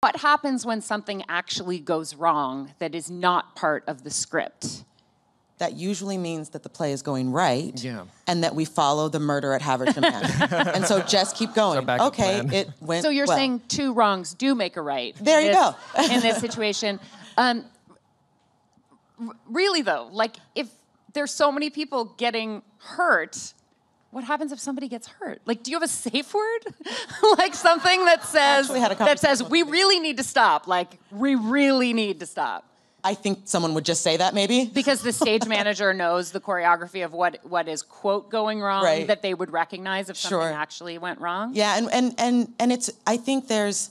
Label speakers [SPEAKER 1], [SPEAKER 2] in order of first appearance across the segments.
[SPEAKER 1] What happens when something actually goes wrong that is not part of the script?
[SPEAKER 2] That usually means that the play is going right.
[SPEAKER 3] Yeah.
[SPEAKER 2] And that we follow the murder at Haversham Manor. and so just keep going.
[SPEAKER 3] backup
[SPEAKER 2] okay, it went
[SPEAKER 1] So you're
[SPEAKER 2] well.
[SPEAKER 1] saying two wrongs do make a right.
[SPEAKER 2] There you
[SPEAKER 1] this-
[SPEAKER 2] go.
[SPEAKER 1] in this situation. Um, r- really, though, like if there's so many people getting hurt, what happens if somebody gets hurt? Like, do you have a safe word? like something that says
[SPEAKER 2] actually had a
[SPEAKER 1] that says we really need to stop. Like, we really need to stop.
[SPEAKER 2] I think someone would just say that maybe.
[SPEAKER 1] Because the stage manager knows the choreography of what what is quote going wrong
[SPEAKER 2] Right.
[SPEAKER 1] that they would recognize if something
[SPEAKER 2] Sure.
[SPEAKER 1] actually went wrong.
[SPEAKER 2] Yeah, and, and, and, and it's, I think there's,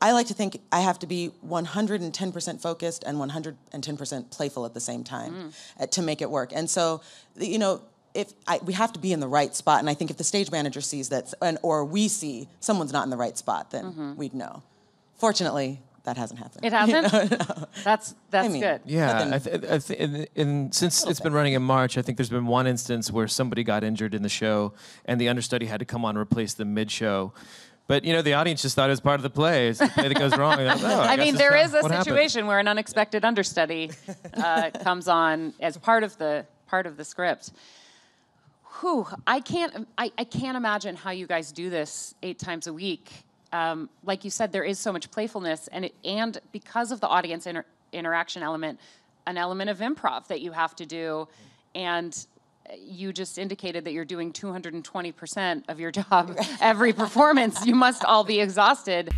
[SPEAKER 2] I like to think I have to be 110% focused and 110% playful at the same time uh, to make it work. And so, you know, if I, we have to be in the right spot, and I think if the stage manager sees that, and, or we see someone's not in the right spot, then we'd know. Fortunately, that hasn't happened.
[SPEAKER 1] It hasn't. That's that's
[SPEAKER 2] mean,
[SPEAKER 1] good.
[SPEAKER 3] Yeah,
[SPEAKER 2] Nothing-
[SPEAKER 3] I th- I th- in, in, since it's been running in March, I think there's been one instance where somebody got injured in the show, and the understudy had to come on and replace them mid-show. But you know, the audience just thought it was part of the play. It's the play that goes wrong. Like, "Oh,
[SPEAKER 1] I
[SPEAKER 3] guess
[SPEAKER 1] mean,
[SPEAKER 3] it's
[SPEAKER 1] there
[SPEAKER 3] not-
[SPEAKER 1] is a
[SPEAKER 3] what happened?"
[SPEAKER 1] situation where an unexpected understudy uh, comes on as part of the part of the script. Whew, I can't. I, I can't imagine how you guys do this eight times a week. Um, like you said, there is so much playfulness, and it, and because of the audience inter- interaction element, an element of improv that you have to do, and you just indicated that you're doing 220% of your job every performance. You must all be exhausted.